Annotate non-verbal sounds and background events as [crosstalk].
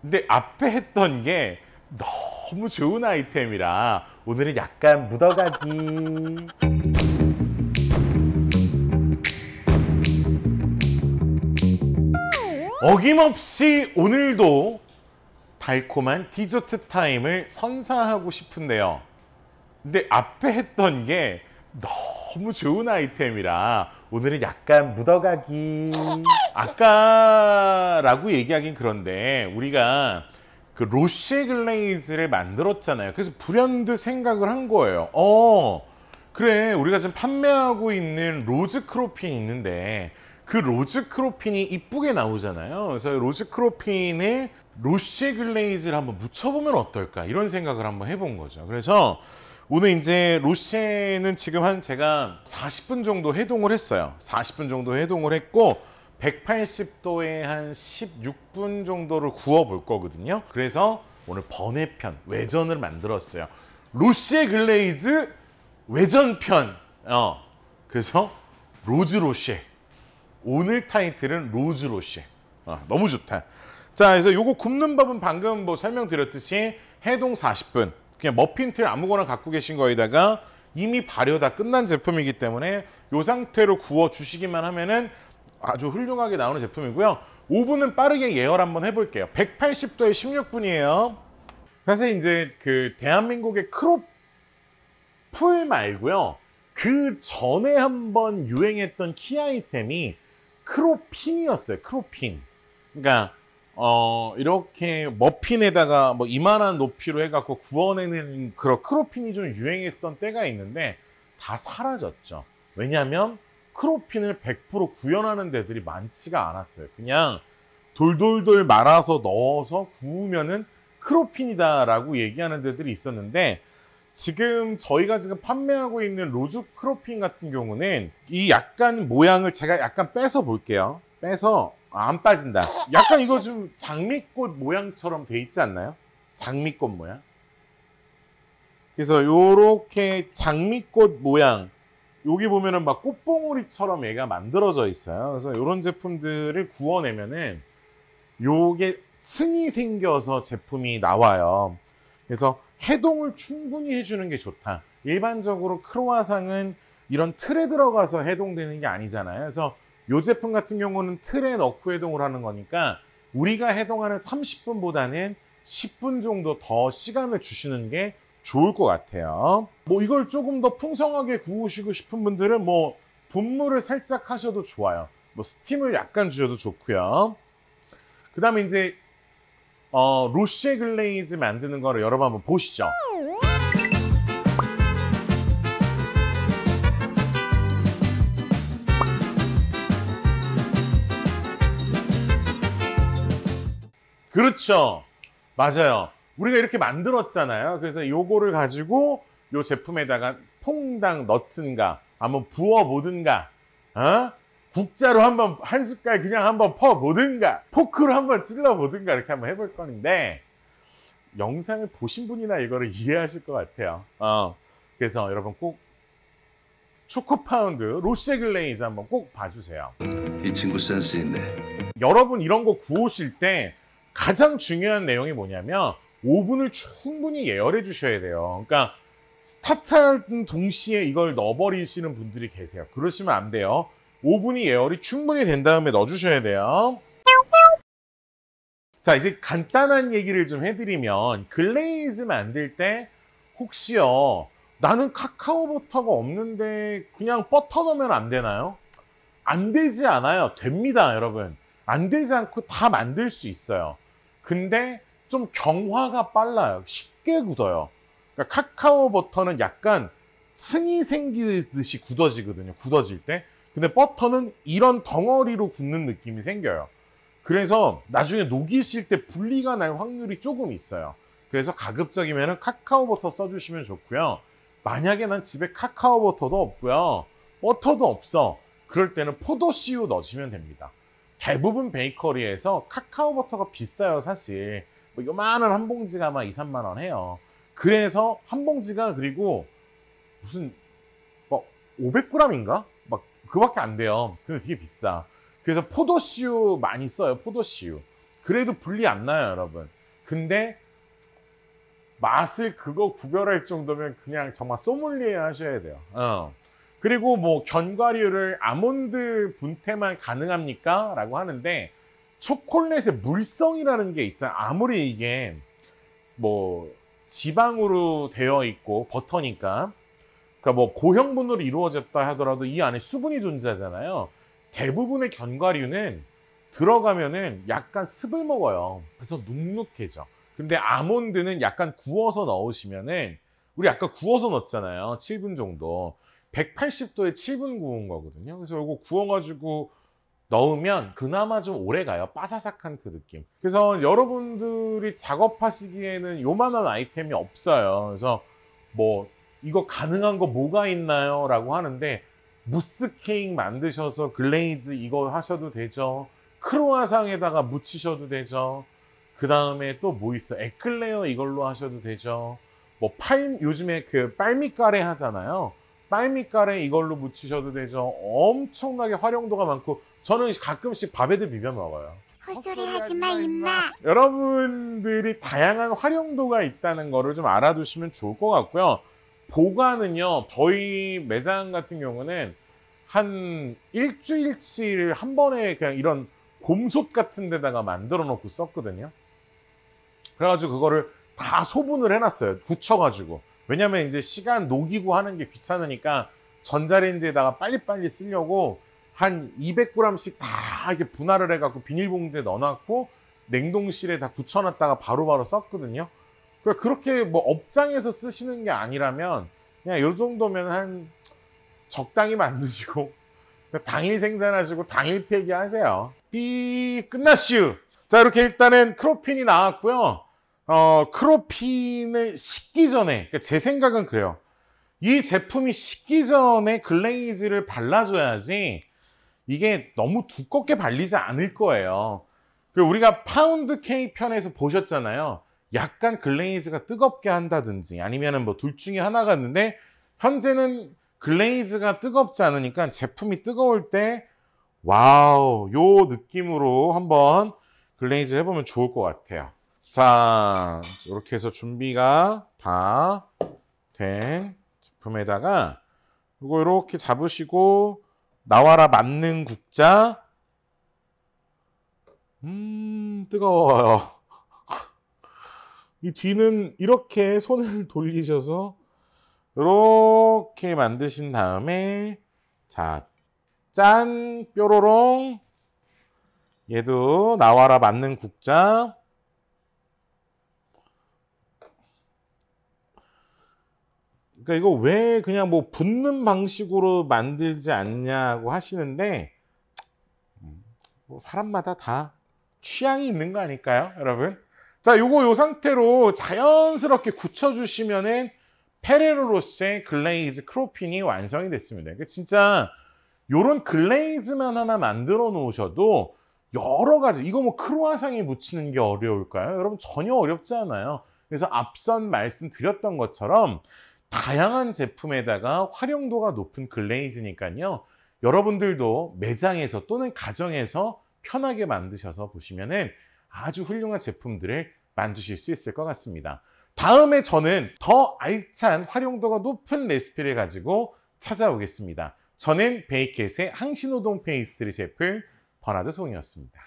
근데 앞에 했던 게 너무 좋은 아이템이라 오늘은 약간 묻어가기. 어김없이 오늘도 달콤한 디저트 타임을 선사하고 싶은데요. 근데 앞에 했던 게 너무 좋은 아이템이라 오늘은 약간 묻어가기. 아까라고 얘기하긴 그런데 우리가 그 rocher glaze를 만들었잖아요. 그래서 불현듯 생각을 한 거예요. 어, 그래. 우리가 지금 판매하고 있는 rose cruffin이 있는데 그 rose cruffin이 이쁘게 나오잖아요. 그래서 rose cruffin을 rocher glaze를 한번 묻혀보면 어떨까 이런 생각을 한번 해본 거죠. 그래서 오늘 이제 rocher는 지금 한 제가 40분 정도 해동을 했어요. 40분 정도 해동을 했고 180도에 한 16분 정도를 구워 볼 거거든요. 그래서 오늘 번외편 외전을 만들었어요. rocher glaze 외전편. 어. 그래서 rose rocher. 오늘 타이틀은 rose rocher. 어, 너무 좋다. 자, 그래서 요거 굽는 법은 방금 뭐 설명드렸듯이 해동 40분. 그냥 머핀틀 아무거나 갖고 계신 거에다가 이미 발효 다 끝난 제품이기 때문에 요 상태로 구워 주시기만 하면은 아주 훌륭하게 나오는 제품이고요. 오븐은 빠르게 예열 한번 해볼게요. 180도에 16분이에요. 그래서 이제 그 대한민국의 크로플 말고요. 그 전에 한번 유행했던 키 아이템이 cruffin이었어요. cruffin. 그러니까 어 이렇게 머핀에다가 뭐 이만한 높이로 해갖고 구워내는 그런 cruffin이 좀 유행했던 때가 있는데 다 사라졌죠. 왜냐하면 cruffin을 100% 구현하는 데들이 많지가 않았어요. 그냥 돌돌돌 말아서 넣어서 구우면은 cruffin이다라고 얘기하는 데들이 있었는데 지금 저희가 지금 판매하고 있는 rose cruffin 같은 경우는 이 약간 모양을 제가 약간 빼서 볼게요. 빼서 아, 안 빠진다. 약간 이거 좀 장미꽃 모양처럼 돼 있지 않나요? 장미꽃 모양. 그래서 요렇게 장미꽃 모양 여기 보면은 막 꽃봉오리처럼 얘가 만들어져 있어요. 그래서 이런 제품들을 구워내면은 요게 층이 생겨서 제품이 나와요. 그래서 해동을 충분히 해주는 게 좋다. 일반적으로 크로아상은 이런 틀에 들어가서 해동되는 게 아니잖아요. 그래서 이 제품 같은 경우는 틀에 넣고 해동을 하는 거니까 우리가 해동하는 30분보다는 10분 정도 더 시간을 주시는 게 좋을 것 같아요. 뭐 이걸 조금 더 풍성하게 구우시고 싶은 분들은 뭐 분무를 살짝 하셔도 좋아요. 뭐 스팀을 약간 주셔도 좋고요. 그 다음에 이제 어, 로쉐 glaze 만드는 거를 여러분 한번 보시죠. 그렇죠. 맞아요. 우리가 이렇게 만들었잖아요. 그래서 요거를 가지고 요 제품에다가 퐁당 넣든가 한번 부어 보든가 어? 국자로 한번 한 숟갈 그냥 한번 퍼 보든가 포크로 한번 찔러 보든가 이렇게 한번 해볼 건데 영상을 보신 분이나 이거를 [laughs] 이해하실 것 같아요. 어, 그래서 여러분 꼭 초코 파운드 로쉐 glaze 한번 꼭 봐주세요. 이 친구 센스 있네. 여러분 이런 거 구우실 때 가장 중요한 내용이 뭐냐면 오븐을 충분히 예열해 주셔야 돼요. 그러니까 스타트하는 동시에 이걸 넣어버리시는 분들이 계세요. 그러시면 안 돼요. 오븐이 예열이 충분히 된 다음에 넣어주셔야 돼요. 자, 이제 간단한 얘기를 좀 해드리면 glaze 만들 때 혹시요 나는 카카오 버터가 없는데 그냥 버터 넣으면 안 되나요? 안 되지 않아요. 됩니다, 여러분. 안 되지 않고 다 만들 수 있어요. 근데 좀 경화가 빨라요. 쉽게 굳어요. 그러니까 카카오 버터는 약간 층이 생기듯이 굳어지거든요. 굳어질 때. 근데 버터는 이런 덩어리로 굳는 느낌이 생겨요. 그래서 나중에 녹이실 때 분리가 날 확률이 조금 있어요. 그래서 가급적이면 카카오 버터 써주시면 좋고요. 만약에 난 집에 카카오 버터도 없고요. 버터도 없어. 그럴 때는 포도씨유 넣으시면 됩니다. 대부분 베이커리에서 카카오 버터가 비싸요, 사실. 뭐 요만한 한 봉지가 아마 2, 3만 원 해요. 그래서 한 봉지가 그리고 무슨 뭐 500g인가? 그밖에 안 돼요. 근데 되게 비싸. 그래서 포도씨유 많이 써요. 포도씨유. 그래도 분리 안 나요, 여러분. 근데 맛을 그거 구별할 정도면 그냥 정말 소믈리에 하셔야 돼요. 어. 그리고 뭐 견과류를 아몬드 분태만 가능합니까? 라고 하는데 초콜릿의 물성이라는 게 있잖아요. 아무리 이게 뭐 지방으로 되어 있고 버터니까 그러니까 뭐 고형분으로 이루어졌다 하더라도 이 안에 수분이 존재하잖아요. 대부분의 견과류는 들어가면은 약간 습을 먹어요. 그래서 눅눅해져. 근데 아몬드는 약간 구워서 넣으시면은 우리 아까 구워서 넣었잖아요. 7분 정도. 180도에 7분 구운 거거든요. 그래서 이거 구워가지고 넣으면 그나마 좀 오래 가요. 바사삭한 그 느낌. 그래서 여러분들이 작업하시기에는 요만한 아이템이 없어요. 그래서 뭐 이거 가능한 거 뭐가 있나요? 라고 하는데 무스 케이크 만드셔서 glaze 이거 하셔도 되죠. 크로아상에다가 묻히셔도 되죠. 그 다음에 또 뭐 있어? 에클레어 이걸로 하셔도 되죠. 뭐 팔, 요즘에 그 palmier carré 하잖아요. palmier carré 이걸로 묻히셔도 되죠. 엄청나게 활용도가 많고 저는 가끔씩 밥에도 비벼 먹어요. 헛소리 하지 마 임마 여러분들이 다양한 활용도가 있다는 거를 좀 알아두시면 좋을 것 같고요. 보관은요, 저희 매장 같은 경우는 한 일주일치를 한 번에 그냥 이런 곰솥 같은 데다가 만들어 놓고 썼거든요. 그래가지고 그거를 다 소분을 해놨어요. 굳혀가지고. 왜냐면 이제 시간 녹이고 하는 게 귀찮으니까 전자레인지에다가 빨리빨리 쓰려고 한 200g씩 다 이렇게 분할을 해갖고 비닐봉지에 넣어놨고 냉동실에 다 굳혀놨다가 바로바로 썼거든요. 그러니까 그렇게 뭐 업장에서 쓰시는 게 아니라면 그냥 이 정도면 한 적당히 만드시고 당일 생산하시고 당일 폐기하세요. 삐 끝났슈. 자 이렇게 일단은 크로핀이 나왔고요. 어 크로핀을 식기 전에 그러니까 제 생각은 그래요. 이 제품이 식기 전에 글레이즈를 발라줘야지 이게 너무 두껍게 발리지 않을 거예요. 그 우리가 파운드 케이크 편에서 보셨잖아요. 약간 glaze가 뜨겁게 한다든지 아니면은 뭐 둘 중에 하나가 있는데 현재는 glaze가 뜨겁지 않으니까 제품이 뜨거울 때 와우 요 느낌으로 한번 glaze 해보면 좋을 것 같아요. 자 이렇게 해서 준비가 다 된 제품에다가 이거 이렇게 잡으시고 나와라 맞는 국자. 음 뜨거워요. [laughs] 이 뒤는 이렇게 손을 [laughs] 돌리셔서 이렇게 만드신 다음에 자, 짠 뾰로롱. 얘도 나와라 맞는 국자 그러니까 이거 왜 그냥 뭐 붓는 방식으로 만들지 않냐고 하시는데 뭐 사람마다 다 취향이 있는 거 아닐까요, 여러분? 자, 요거 요 상태로 자연스럽게 굳혀주시면은 페레로로쉐 glaze cruffin이 완성이 됐습니다. 그러니까 진짜 요런 glaze만 하나 만들어 놓으셔도 여러 가지 이거 뭐 크로아상에 묻히는 게 어려울까요? 여러분 전혀 어렵지 않아요. 그래서 앞선 말씀드렸던 것처럼 다양한 제품에다가 활용도가 높은 glaze니까요. 여러분들도 매장에서 또는 가정에서 편하게 만드셔서 보시면은 아주 훌륭한 제품들을 만드실 수 있을 것 같습니다. 다음에 저는 더 알찬 활용도가 높은 레시피를 가지고 찾아오겠습니다. 저는 베이켓의 항신우동 페이스트리 셰프 버나드 송이었습니다.